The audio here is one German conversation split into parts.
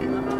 Bye.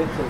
It's a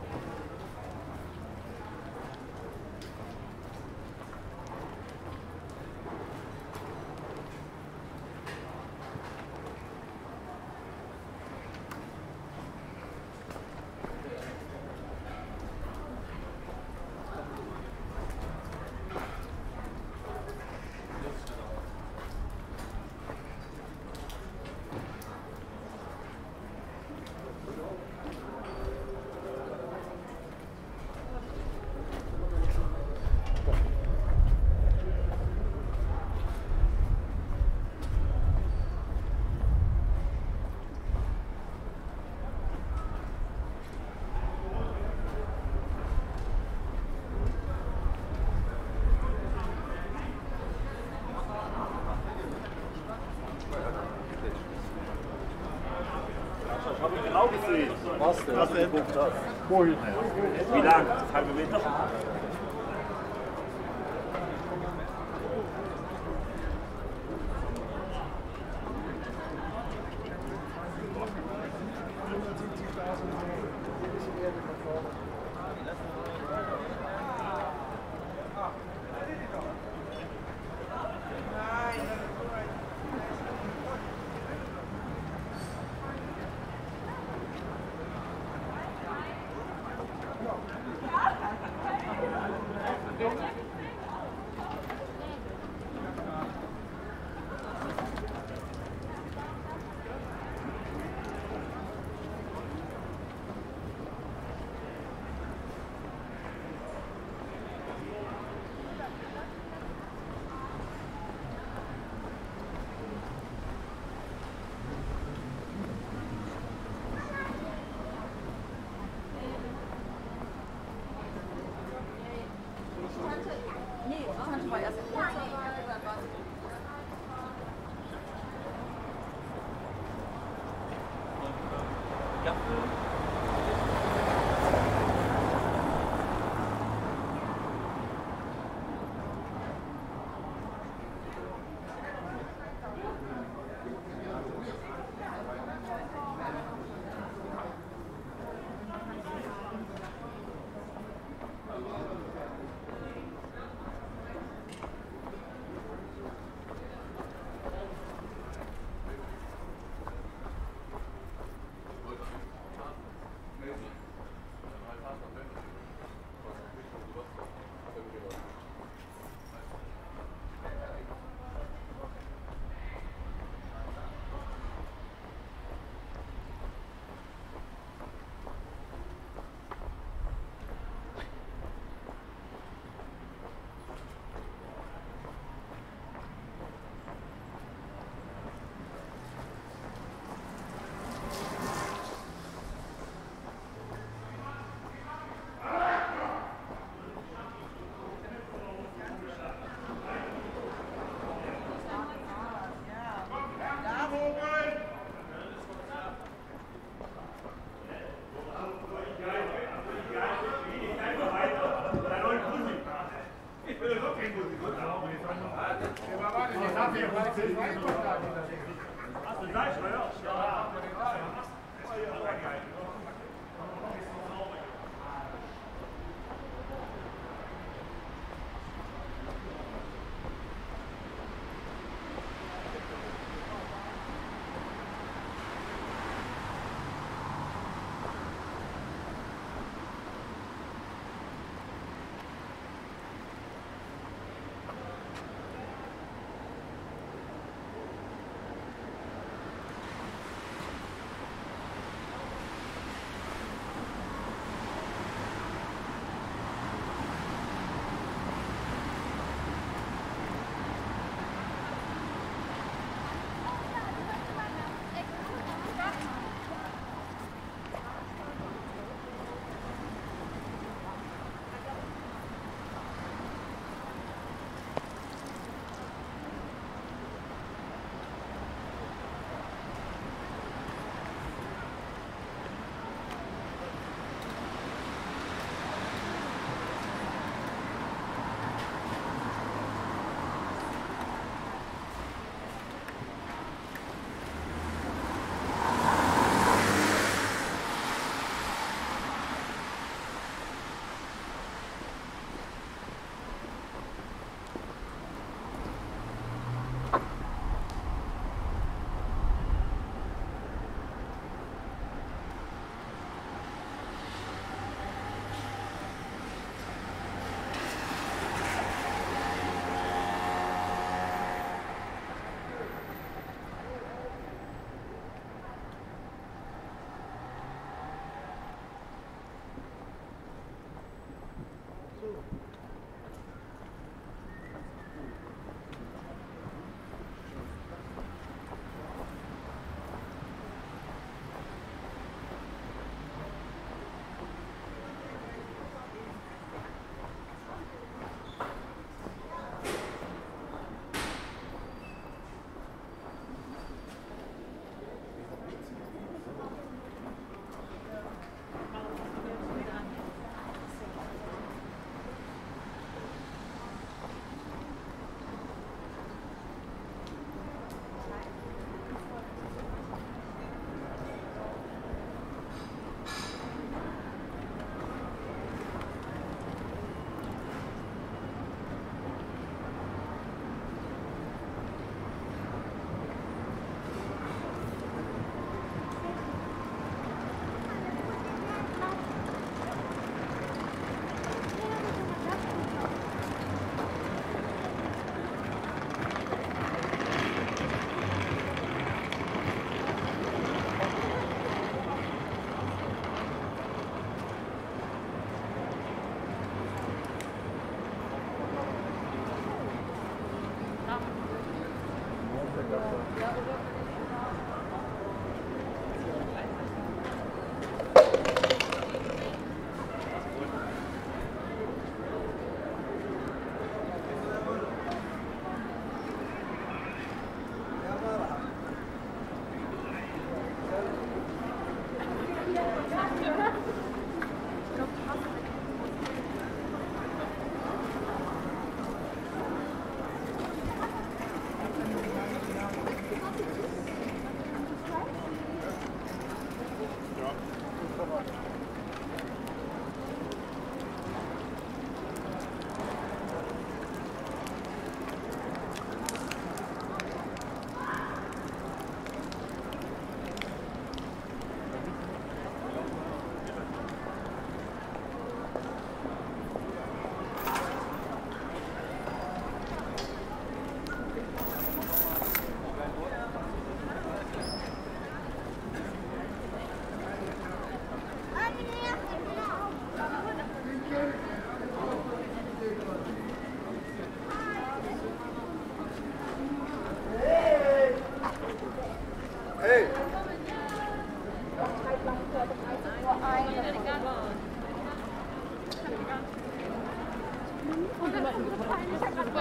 Wie lang?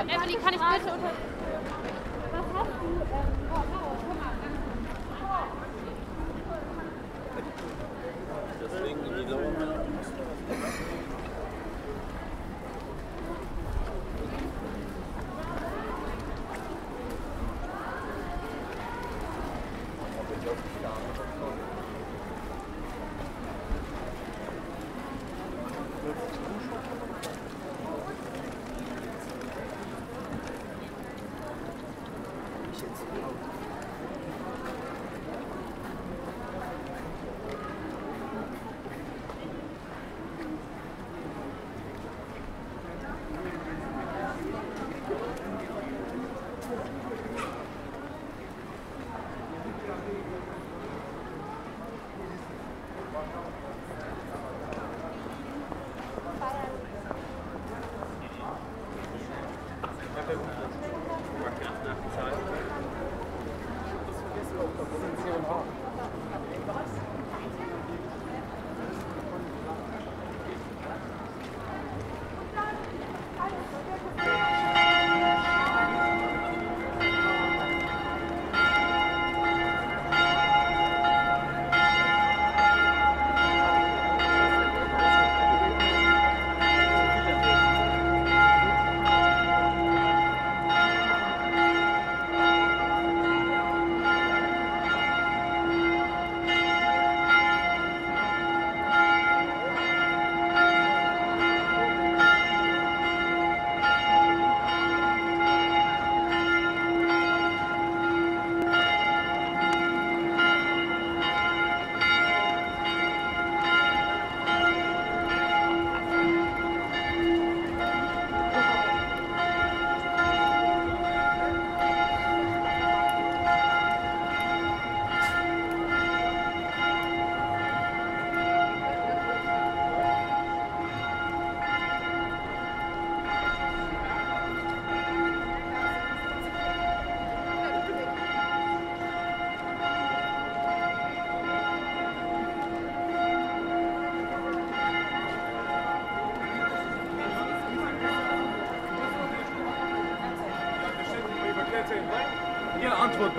Emily, kann ich bitte unter... Was hast du? Oh, oh, guck mal. Deswegen in die Lauer.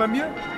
pas mieux?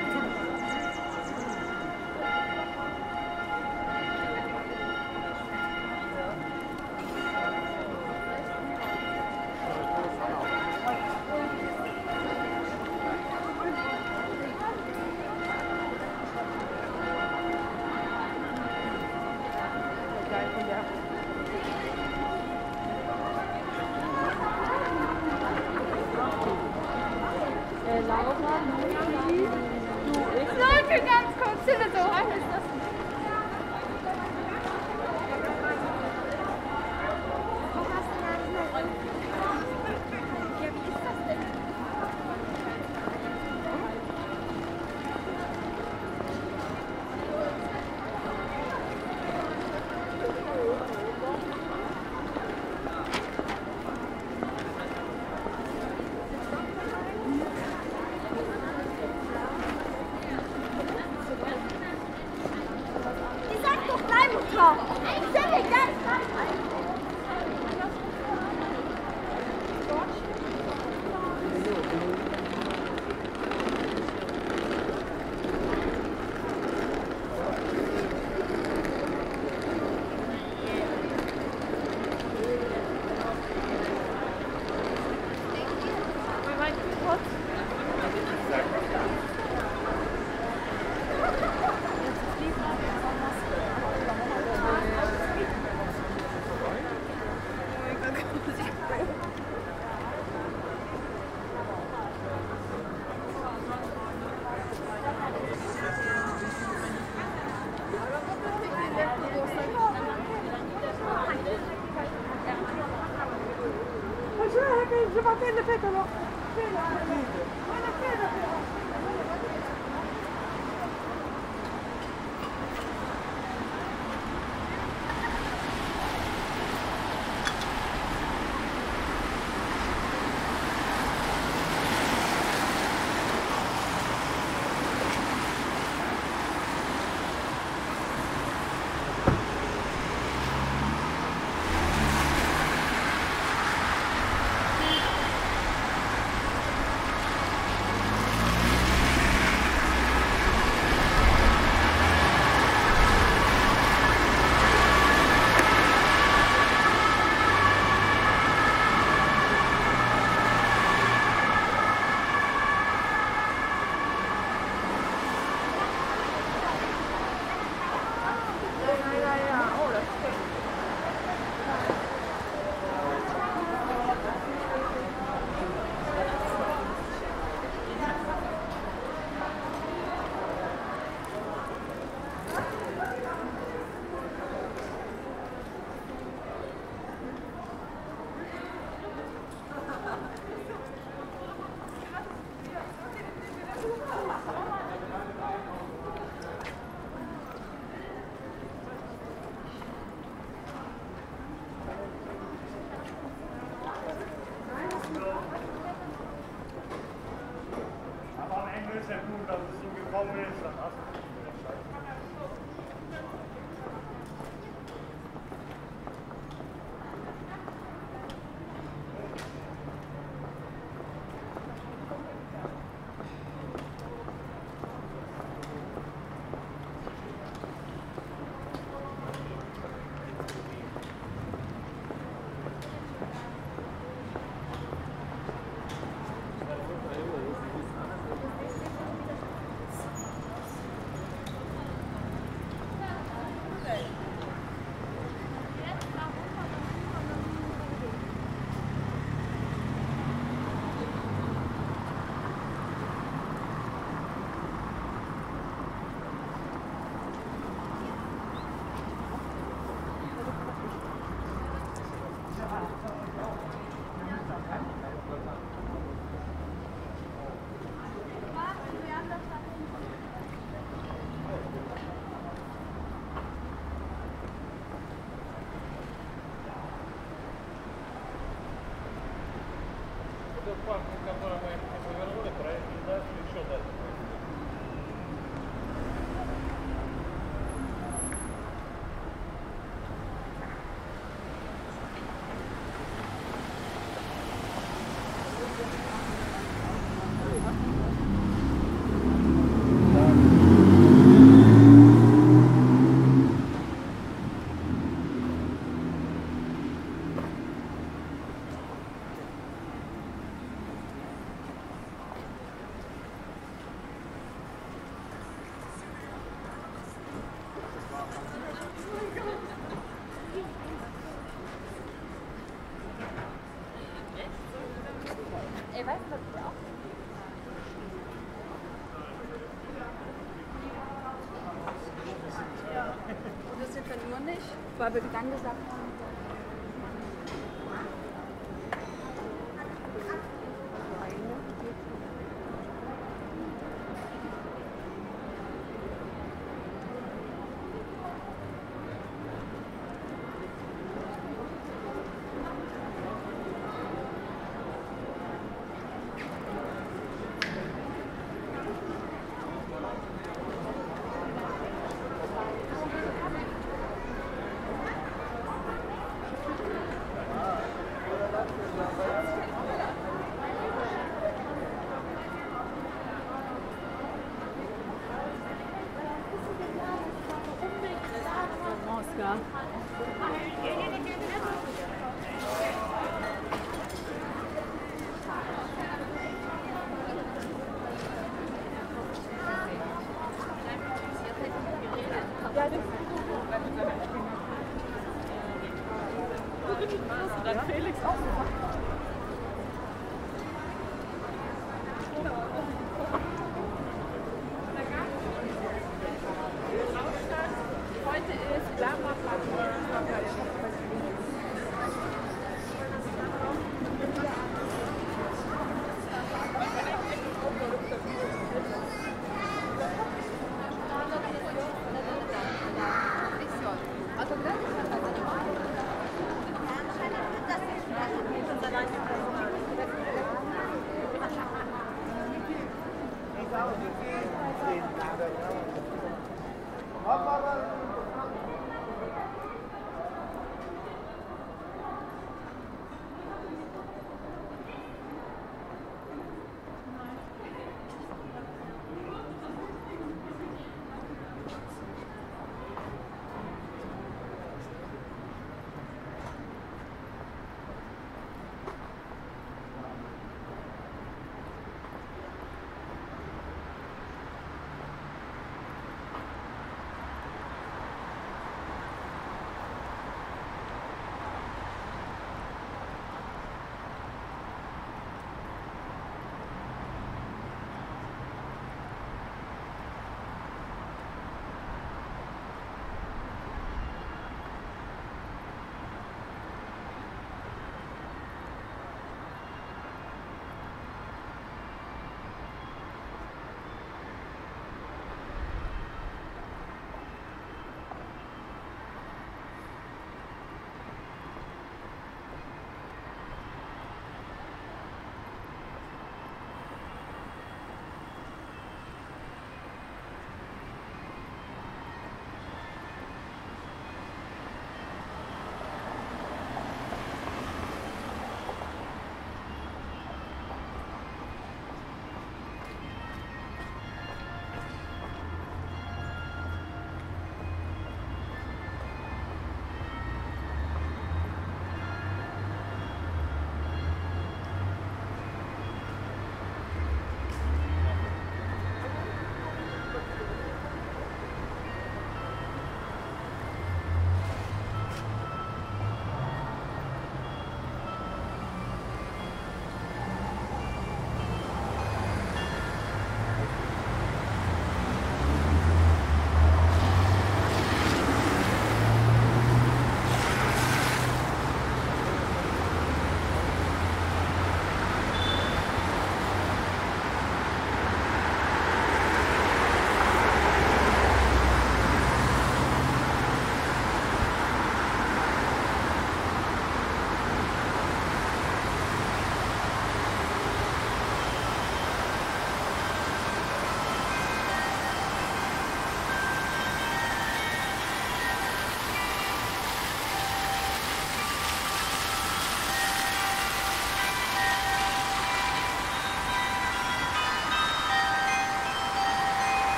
understand this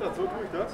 So, so tue ich das.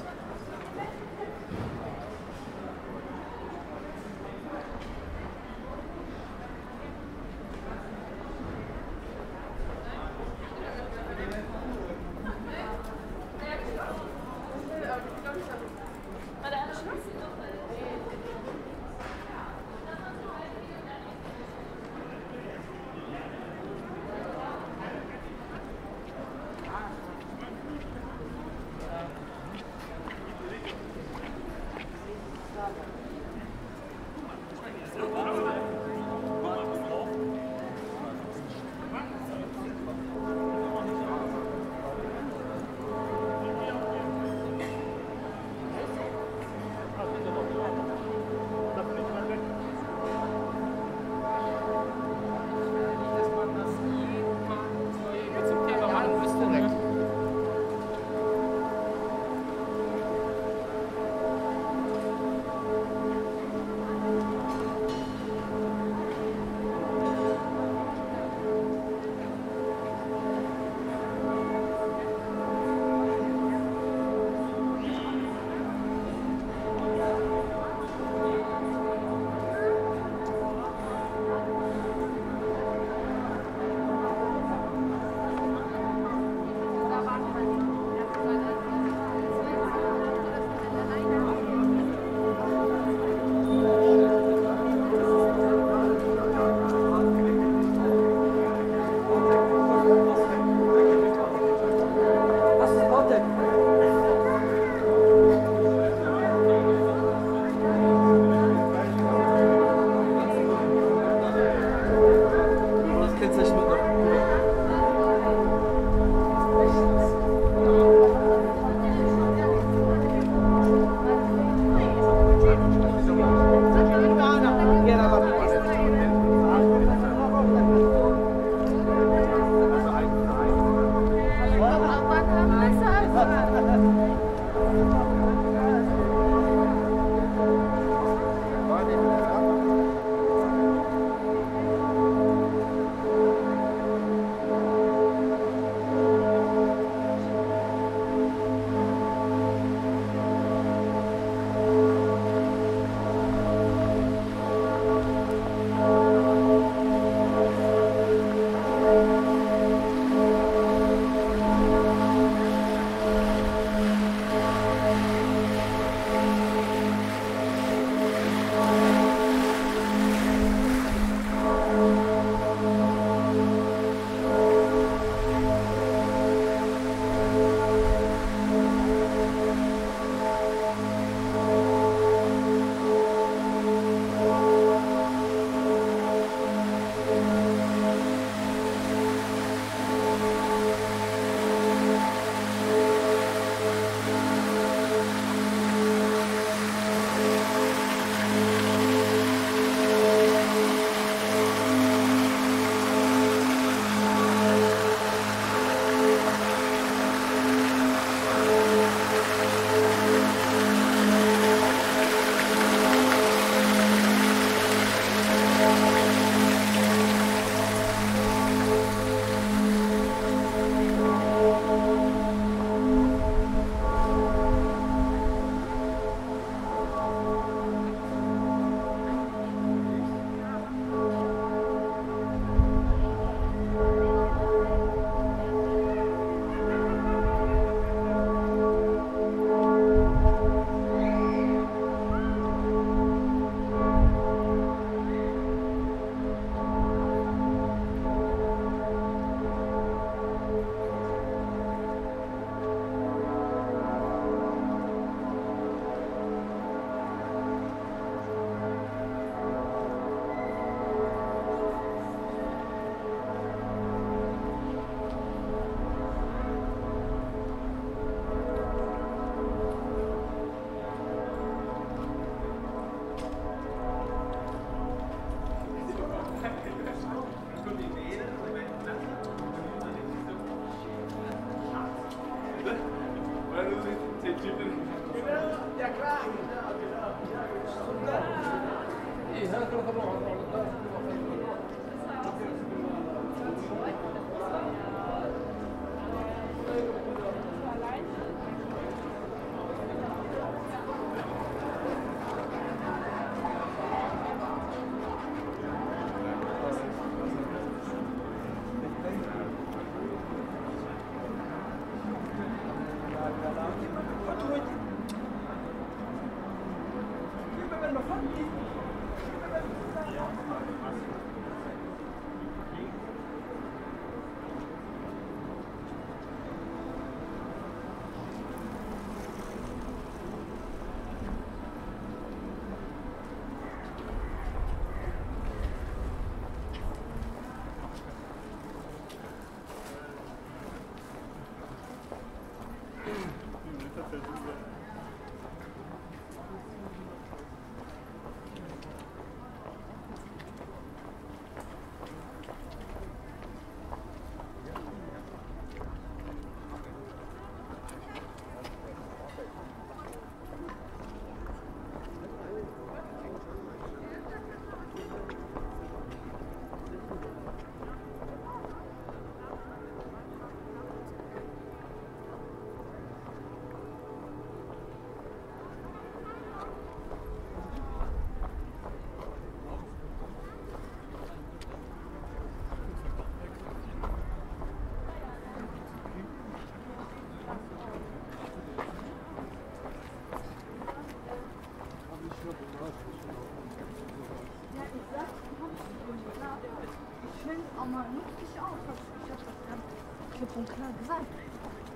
Und klar gesagt.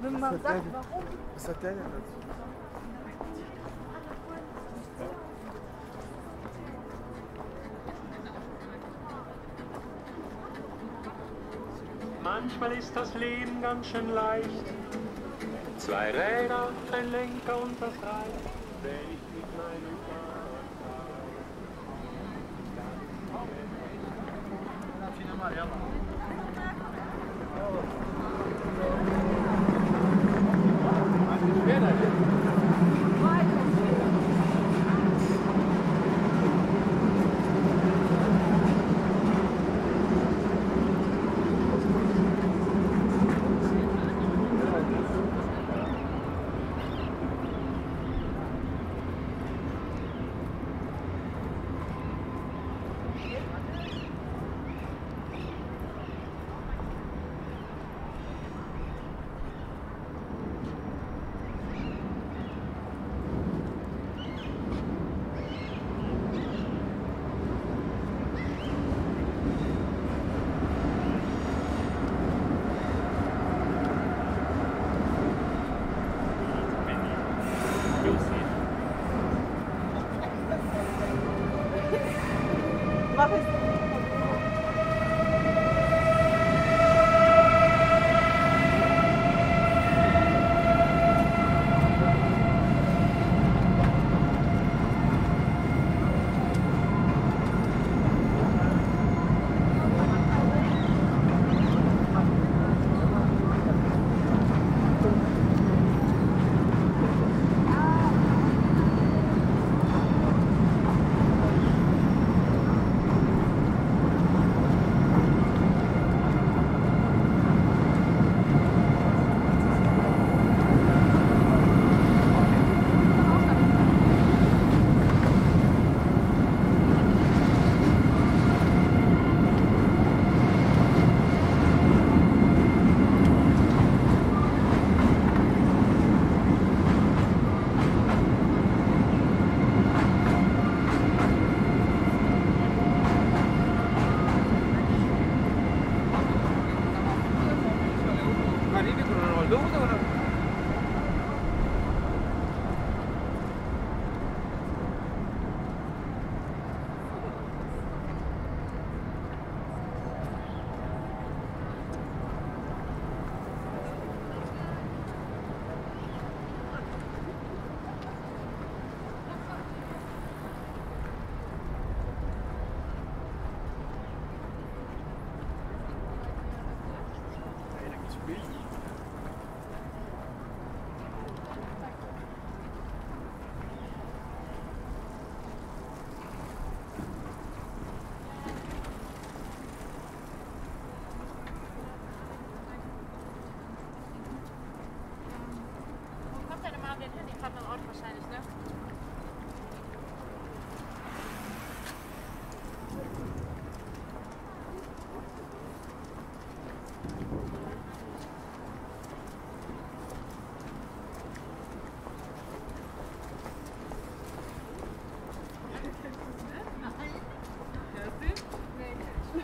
Wenn man sagt, warum, Was hat der denn dazu? Manchmal ist das Leben ganz schön leicht. Zwei Räder, ein Lenker und das reicht.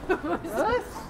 Mas...